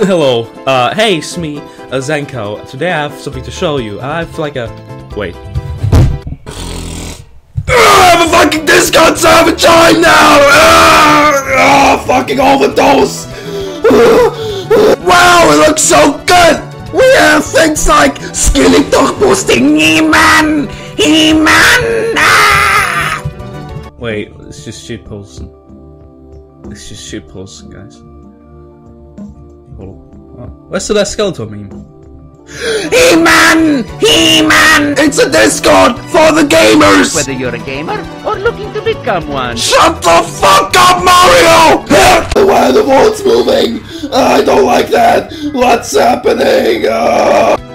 Hello. Uh, hey, it's me, uh, Zenkho. Today I have something to show you. I have like a... Wait. I have a fucking Discord server join now! Ah, fucking overdose! wow, it looks so good! We have things like Skinny Dog Boosting He-Man! He-Man! Ah! Wait, it's just shit posting. It's just shit posting, guys. Hold. Where's the last skeleton meme? He-Man! He-Man! It's a Discord for the gamers! Whether you're a gamer or looking to become one. Shut the fuck up, Mario! Why are the votes moving? I don't like that. What's happening? Oh.